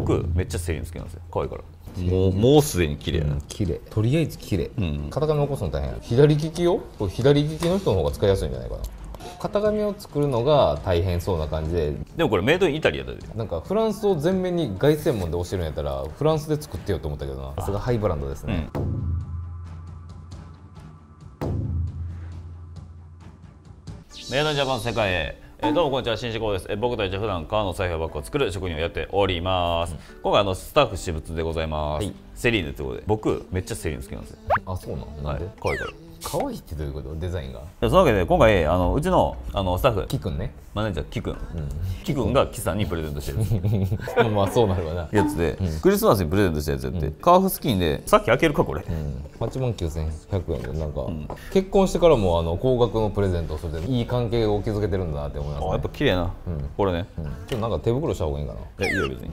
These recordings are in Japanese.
僕めっちゃセリーヌ好きなんですよ。可愛いから。もうもうすでに綺麗。な、綺麗。とりあえず綺麗、ん。型紙起こすの大変。や左利きよこれ左利きの人の方が使いやすいんじゃないかな。型紙を作るのが大変そうな感じで。でもこれメイドインイタリアだでなんかフランスを全面に凱旋門で押してるんやったらフランスで作ってよと思ったけどな。さすがハイブランドですね、メイドインジャパン世界へえーどうもこんにちは新志向です、えー僕たちは普段革の財布バッグを作る職人をやっております、今回あのスタッフ私物でございます、はい。セリーヌってことで。僕めっちゃセリーヌ好きなんですよ。あそうなんなんはい。で、可愛いから。可愛いってどういうこと？デザインが？でそのわけで今回あのうちのあのスタッフ。キくんねマネージャーキくん、キくんがキさんにプレゼントしてる。まあそうなるわな。やつで、クリスマスにプレゼントしたやつやって、カーフスキンでさっき開けるかこれ、8万9100円でなんか、結婚してからもあの高額のプレゼントをするでいい関係を築けてるんだなって思います、ね、あやっぱ綺麗な、これね、うん。ちょっとなんか手袋した方がいいかな。えいいよ別に。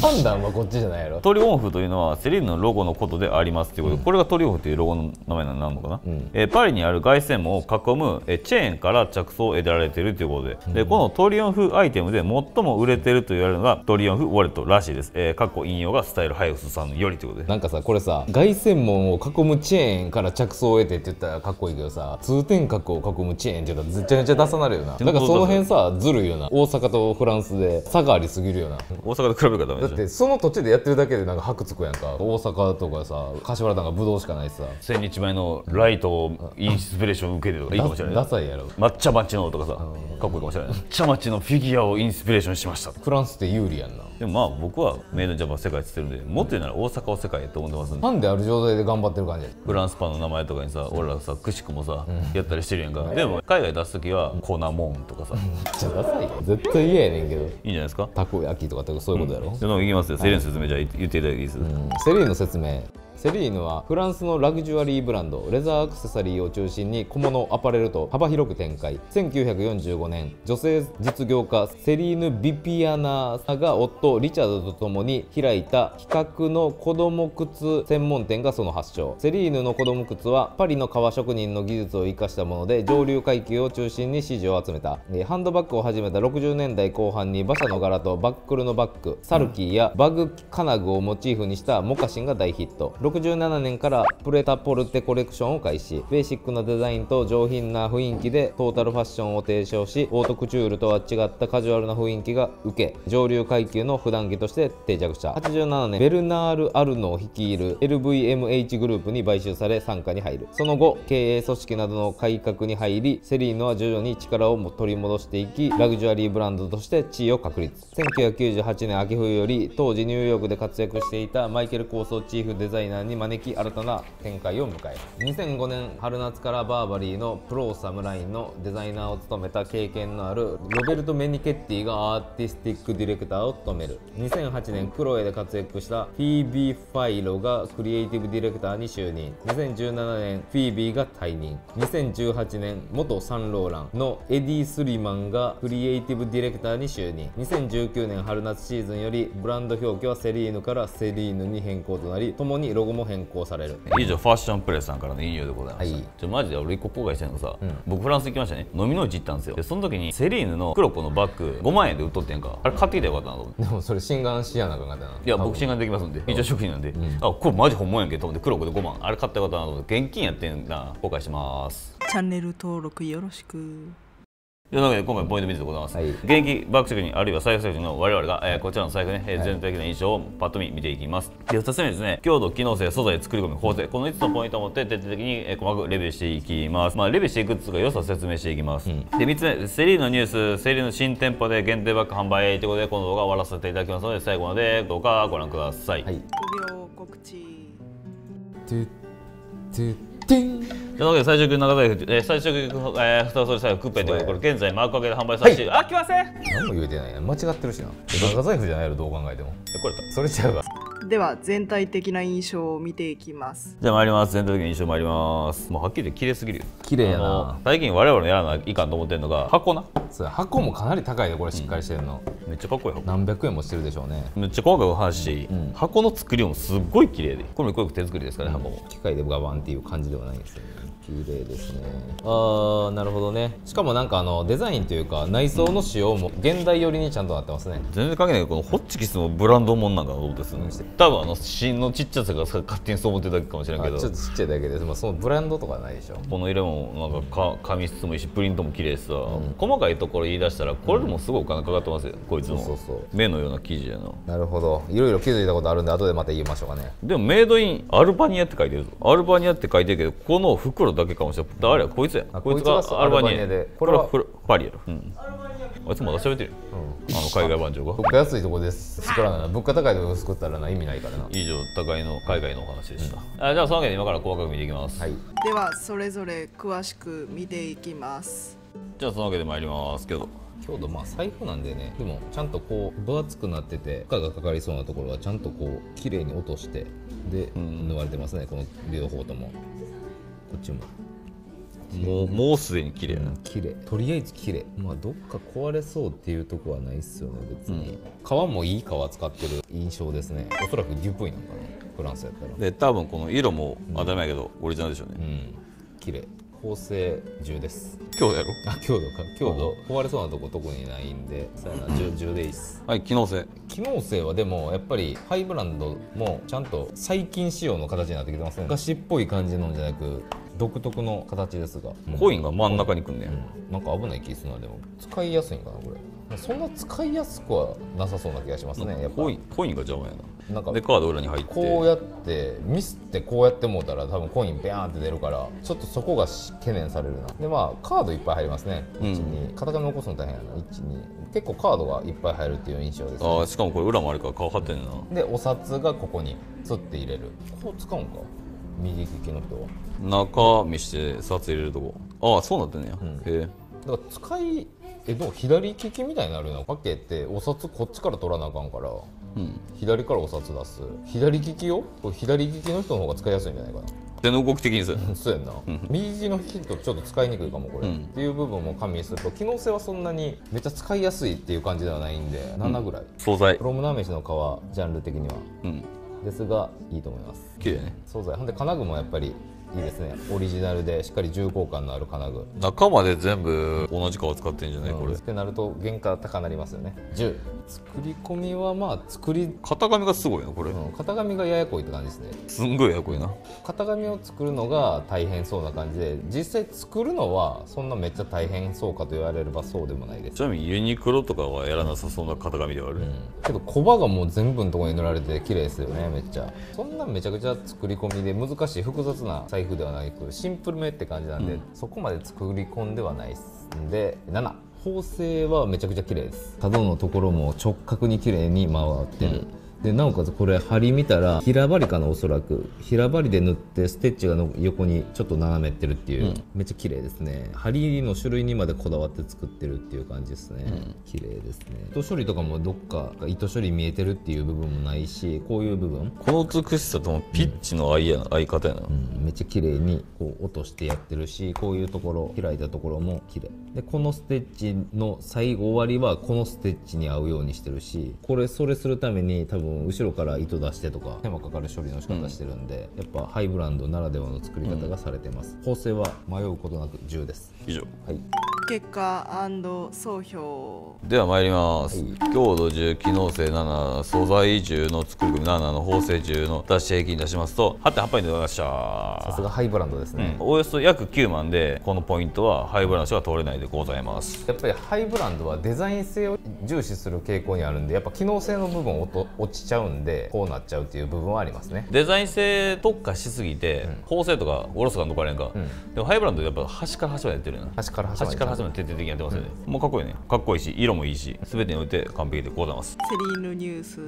判断はこっちじゃないやろ。トリオンフというのはセリーヌのロゴのことでありますということで、これがトリオンフというロゴの名前になるのかな、えーパリにある凱旋門を囲む、えーチェーンから着想を得られているということで,、でこのトリオンフアイテムで最も売れていると言われるのがトリオンフウォレットらしいです、えー、かっこ引用がスタイルハイウスさんよりということで。なんかさこれさ凱旋門を囲むチェーンから着想を得てって言ったらかっこいいけどさ通天閣を囲むチェーンって言ったらめちゃめちゃ出さなるよな。なんかその辺さずるいよな。大阪とフランスで差がありすぎるよな。大阪で比べるからダメだってその土地でやってるだけでなんか箔つくやんか。大阪とかさ柏原なんかブドウしかないしさ。千日前のライトをインスピレーションを受けてとかいいかもしれない。ダサいやろ。抹茶町のとかさかっこいいかもしれない。抹茶町のフィギュアをインスピレーションしました。フランスって有利やんな。でもまあ僕はメイドジャパン世界って言ってるんでもっと言うなら大阪を世界へと思ってますんでファンである状態で頑張ってる感じや。フランスパンの名前とかにさ俺らさくしくもさ、やったりしてるやんか。でも海外出す時はコナモンとかさ。いいん。めっちゃダサいよ。絶対嫌やねんけど。じゃないですか？たこ焼きとかそういうことやろ、でもいきますよ。セリーヌの説明じゃあ言っていただいていいです、セリーヌの説明セリーヌはフランスのラグジュアリーブランドレザーアクセサリーを中心に小物アパレルと幅広く展開。1945年女性実業家セリーヌ・ビピアナが夫リチャードと共に開いた企画の子供靴専門店がその発祥。セリーヌの子供靴はパリの革職人の技術を生かしたもので上流階級を中心に支持を集めた。ハンドバッグを始めた60年代後半に馬車の柄とバックルのバッグサルキーや馬具金具をモチーフにしたモカシンが大ヒット。67年からプレタポルテコレクションを開始。ベーシックなデザインと上品な雰囲気でトータルファッションを提唱しオートクチュールとは違ったカジュアルな雰囲気が受け上流階級の普段着として定着した。87年ベルナール・アルノを率いる LVMH グループに買収され傘下に入る。その後経営組織などの改革に入りセリーヌは徐々に力を取り戻していきラグジュアリーブランドとして地位を確立。1998年秋冬より当時ニューヨークで活躍していたマイケル・コースをチーフデザイナーに招き新たな展開を迎え2005年春夏からバーバリーのプロサムラインのデザイナーを務めた経験のあるロベルト・メニケッティがアーティスティックディレクターを務める。2008年クロエで活躍したフィービー・ファイロがクリエイティブディレクターに就任。2017年フィービーが退任。2018年元サンローランのエディ・スリマンがクリエイティブディレクターに就任。2019年春夏シーズンよりブランド表記はセリーヌからセリーヌに変更となり共にロゴも変更される。以上ファッションプレスさんからの引用でございました、はい。ちょマジで俺一個後悔してるのがさ、僕フランス行きましたね。飲みの市行ったんですよ。でその時にセリーヌの黒子のバッグ5万円で売っとってんか。あれ買ってきたらよかったなと思って。でもそれ心眼しやなあかんかったないや僕心眼できますんで。一応職人なんで、あこれマジ本物やんけと思って黒子で5万。あれ買ったらよかったなと思って。現金やってんな。後悔してます。チャンネル登録よろしく。というわけで今回ポイント3つでございます、はい。現役バッグ職人あるいは財布職人の我々が、えーこちらの財布ね、えー全体的な印象をパッと見見ていきます。で2つ目にですね強度機能性素材作り込み構成この5つのポイントを持って徹底的に、えー細かくレビューしていきます。まあレビューしていくつか良さを説明していきます、で3つ目セリーのニュースセリーの新店舗で限定バッグ販売ということでこの動画を終わらせていただきますので最後までどうかご覧ください、はい。5秒告知。というわけで最初級長財布、えー、最初級、えー、蓋を取り財布クッペというこれ現在マーク上げで販売させて、あ来ません。え何も言えてないな間違ってるしな。長財布じゃないやろどう考えてもこれだ。それちゃうわ。では全体的な印象を見ていきます。じゃあ参ります。全体的な印象参ります。もうはっきり言って綺麗すぎるよ。綺麗やな。最近我々のやらないかんと思ってるのが箱な。そう箱もかなり高いでこれしっかりしてるの、めっちゃかっこいい箱。何百円もしてるでしょうね。めっちゃ細かく話し、箱の作りもすっごい綺麗で。これも一個一個手作りですからね、箱も。機械でガバンっていう感じでははないんですよね綺麗ですね。あーなるほどね。しかもなんかあのデザインというか内装の仕様も現代寄りにちゃんとなってますね。全然関係ない。けどこのホッチキスのブランドもんなんかなどうですね。多分あの芯のちっちゃさが勝手にそう思ってただけかもしれんけど。あちょっとちっちゃいだけです、まあ、そのブランドとかはないでしょ。この色もなんかか紙質もいいしプリントも綺麗でさ、細かいところ言い出したらこれでもすごいお金かかってますよ、こいつも。そうそう目のような生地やななるほど。いろいろ気づいたことあるんで後でまた言いましょうかね。でもメイドインアルバニアって書いてるぞ。アルバニアって書いてるけどこの袋だけかもしれな。い誰やこいつや。あこいつががアルバニアで。これはパリやろ、うん、あいつまだ喋ってるよ、あの海外番長が物価安いとこです。作らない。な物価高いとこ作ったらな意味ないからな。以上高いの海外のお話でした、あじゃあそのわけで今から細かく見ていきます、はい。ではそれぞれ詳しく見ていきます。じゃあそのわけで参りますけど。強度まあ財布なんでね。でもちゃんとこう分厚くなってて負荷がかかりそうなところはちゃんとこう綺麗に落としてでん。縫われてますね。この両方ともこっちも。もうもうすでに綺麗やな、綺麗。とりあえず綺麗。まあどっか壊れそうっていうとこはないっすよね別に、皮もいい皮使ってる。印象ですね。おそらくデュポイなんかな。フランスやったら。で多分この色も当たり前やけど、オリジナルでしょうね、うん。綺麗縫製10です。今日やろ？あ強度か。強度。壊れそうなとこ特にないんで。そうやな 10, 10でいいっす。はい機能性。機能性はでもやっぱりハイブランドもちゃんと最近仕様の形になってきてますね昔っぽい感じのじゃなく独特の形ですが、コインが真ん中にくんねや、うん。なんか危ない気するなでも。使いやすいんかなこれそんな使いやすくはなさそうな気がしますねやっぱ。コインコインが邪魔やな。なんかでカード裏に入って。こうやってミスってこうやってもうたら多分コインベャーンって出るからちょっとそこがし懸念されるな。でまあカードいっぱい入りますね。うん。12型紙起こすの大変やな。12結構カードがいっぱい入るっていう印象です、ね、ああしかもこれ裏もあるから顔張ってんな。でお札がここにつって入れる。こう使うんか？右利きの人は。中見して札入れるとこ。ああそうなってんねや、ん。へえだから使いえどう左利きみたいになるのかけってお札こっちから取らなあかんから。うん。左からお札出す。左利きよ？左利きの人の方が使いやすいんじゃないかな。手の動き的にする。そうやんな、右利きの人ちょっと使いにくいかもこれ、うん。っていう部分も加味すると機能性はそんなにめっちゃ使いやすいっていう感じではないんで7ぐらい、惣菜。クロムナメシの皮ジャンル的には。うん。ですがいいと思います。綺麗ね。素材ほんで金具もやっぱりいいですね。オリジナルでしっかり重厚感のある金具。中まで全部同じ革使ってんじゃないこれ。ってなると原価高なりますよね。10作り込みはまあ作り、型紙がすごいなこれ。うん型紙がややこいって感じですね。すんごいやこいな。型紙を作るのが大変そうな感じで実際作るのはそんなめっちゃ大変そうかと言われればそうでもないです。ちなみにユニクロとかはやらなさそうな型紙ではある、うん。けど小刃がもう全部のところに塗られて綺麗ですよねめっちゃ。そんなめちゃくちゃ作り込みで難しい複雑な財布ではないくシンプルめって感じなんで、そこまで作り込んではないですんで7縫製はめちゃくちゃ綺麗です。角のところも直角に綺麗に回ってる、でなおかつこれ針見たら平針かなおそらく。平針で縫ってステッチがの横にちょっと斜めってるっていう、めっちゃ綺麗ですね。針の種類にまでこだわって作ってるっていう感じですね、綺麗ですね。糸処理とかもどっか糸処理見えてるっていう部分もないしこういう部分。この美しさともピッチの合いやな、合い方やな、うん、めっちゃ綺麗にこう落としてやってるしこういうところ開いたところも綺麗。でこのステッチの最後終わりはこのステッチに合うようにしてるしこれそれするために多分後ろから糸出してとか手間かかる処理の仕方してるんで、やっぱハイブランドならではの作り方がされてます、縫製は迷うことなく10です。以上。はい結果総評。では参ります、はい。強度10機能性7素材10の作り込み7の縫製10の出し平均出しますと8.8ポイントでございました。さすがハイブランドですね、およそ約9万でこのポイントはハイブランドしか通れないでございます。やっぱりハイブランドはデザイン性を重視する傾向にあるんでやっぱ機能性の部分落と落ちちゃうんでこうなっちゃうっていう部分はありますね。デザイン性特化しすぎて、縫製とかおろそか残れんか、ん。でもハイブランドやっぱ端から端までやってるよな。端から端まで端から端まで徹底的にやってますよね、もうかっこいいね。かっこいいし色もいいし全てにおいて完璧でございます。セリーヌニュース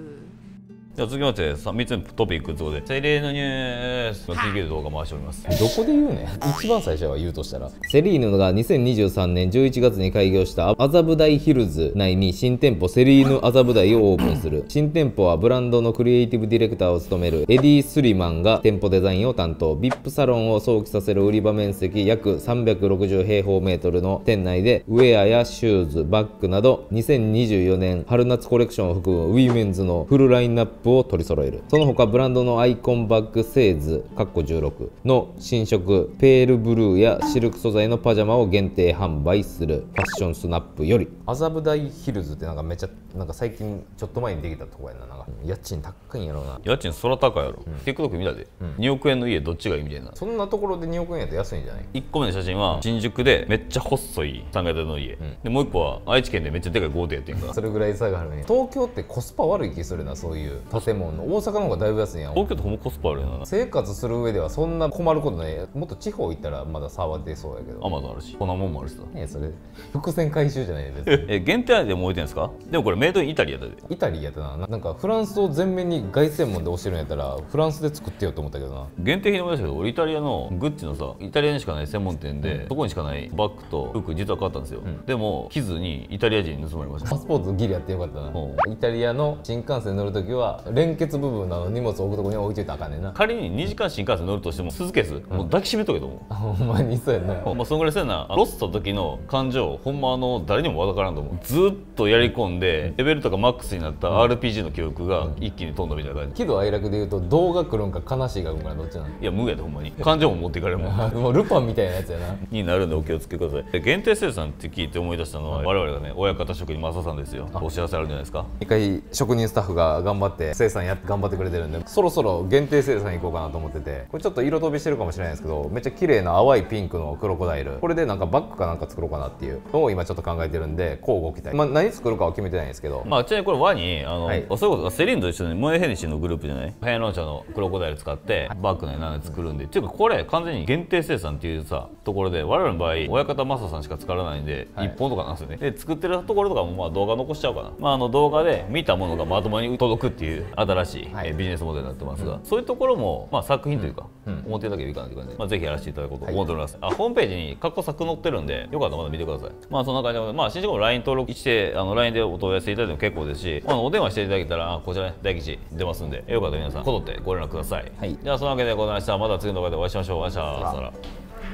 じゃあ続きましてさ3つ目トピックということで。セリーヌニュースの TK で動画回しております。どこで言うねん？一番最初は言うとしたら。セリーヌが2023年11月に開業した麻布台ヒルズ内に新店舗セリーヌ麻布台をオープンする。新店舗はブランドのクリエイティブディレクターを務めるエディ・スリマンが店舗デザインを担当。VIP サロンを想起させる売り場面積約360平方メートルの店内でウェアやシューズバッグなど2024年春夏コレクションを含むウィメンズのフルラインナップを取り揃える。その他ブランドのアイコンバッグセーズかっこ16の新色ペールブルーやシルク素材のパジャマを限定販売するファッションスナップより。麻布台ヒルズってなんかめっちゃなんか最近ちょっと前にできたとこやな。なんか家賃高いんやろうな。家賃そら高いやろ、TikTok 見たで、2億円の家どっちがいいみたいな。そんなところで2億円やったら安いんじゃない？1個目の写真は新宿でめっちゃ細い3階建ての家、でもう1個は愛知県でめっちゃでかい豪邸やってんから。それぐらい差があるね。東京ってコスパ悪い気するなそういう建物の大阪の方がだいぶ安いやん。東京ってほんまコスパあるよな。生活する上ではそんな困ることない。もっと地方行ったらまだ差は出そうやけど。アマゾンあるし。粉もんもあるしさ。ねそれ。伏線回収じゃない別に。え限定でも置いてるんですか？でもこれメイドインイタリアだで。イタリアやったな。なんかフランスを全面に凱旋門で教えるんやったらフランスで作ってよと思ったけどな。限定品で思い出したけど俺イタリアのグッチのさイタリアにしかない専門店で、そこにしかないバッグと服実は買ったんですよ、でも着ずにイタリア人に盗まれました。パスポートギリやってよかったな。うイタリアの新幹線乗るときは連結部分のあの荷物置くとこに置いといたらあかんねんな。仮に2時間新幹線乗るとしてもスーツケース、もう抱きしめとけと思うほんまにそうやな。まあ、そんぐらいそうやな。ロスト時の感情ほんまあの誰にもわからんと思う。ずっとやり込んでレベルとかマックスになった RPG の記憶が一気に飛んだみたいな感じ。喜怒哀楽で言うと動画来るんか悲しいが来るんかどっちなのいや無やでほんまに。感情も持っていかれるもん。もうルパンみたいなやつやな。になるんでお気をつけください。で限定生産って聞いて思い出したのは、我々がね親方職人マサさんですよ。お知らせあるんじゃないですか？一回職人スタッフが頑張って生産やって頑張ってくれてるんでそろそろ限定生産行こうかなと思っててこれちょっと色飛びしてるかもしれないですけどめっちゃ綺麗な淡いピンクのクロコダイルこれでなんかバッグかなんか作ろうかなっていうのを今ちょっと考えてるんでこうご期待まあ何作るかは決めてないんですけど、まあ、ちなみにこれ輪にあの、はい。そういうことセリーヌと一緒に萌えヘニシーのグループじゃない早野茶のクロコダイル使ってバッグの何で作るんで、っていうかこれ完全に限定生産っていうさところで我々の場合親方マサさんしか使わないんで、はい。1本とかなんですよね。で作ってるところとかもまあ動画残しちゃおうかな、まあ、あの動画で見たものがまともに届くっていう新しい、ビジネスモデルになってますが、そういうところも、まあ、作品というか、うん。思っていただければいいかなという感じで、まあ、ぜひやらせていただこうと思っております、あホームページに過去作載ってるんでよかったらまだ見てください。まあそんな感じで、まあ、新宿も LINE 登録してあの LINE でお問い合わせいただいても結構ですし、まあ、お電話していただけたらあこちらね大吉出ますんでよかったら皆さんこぞってご連絡ください、はい。じゃあそのわけでございました。また次の動画でお会いしましょう。お会いしましょう。さよなら。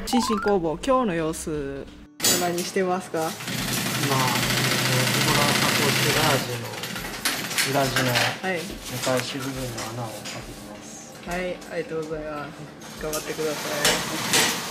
新進工房今日の様子何してますか？まあ、えー、ズボラサポートラージの裏地のはい。見返し部分の穴を開けてます。はいありがとうございます。頑張ってください